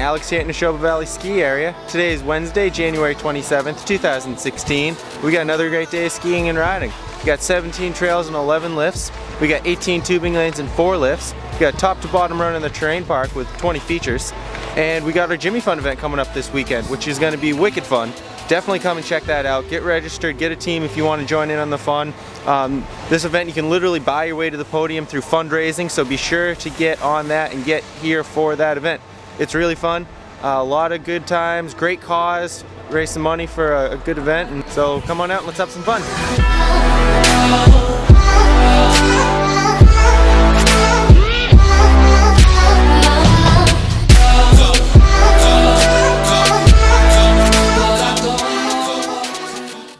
Alex here at Nashoba Valley ski area. Today is Wednesday, January 27th, 2016. We got another great day of skiing and riding. We got 17 trails and 11 lifts. We got 18 tubing lanes and 4 lifts. We got top to bottom run in the terrain park with 20 features. And we got our Jimmy Fund event coming up this weekend, which is going to be wicked fun. Definitely come and check that out. Get registered, get a team if you want to join in on the fun. Um, this event you can literally buy your way to the podium through fundraising, so be sure to get on that and get here for that event. It's really fun, uh, a lot of good times, great cause, raise some money for a, a good event, and so come on out and let's have some fun.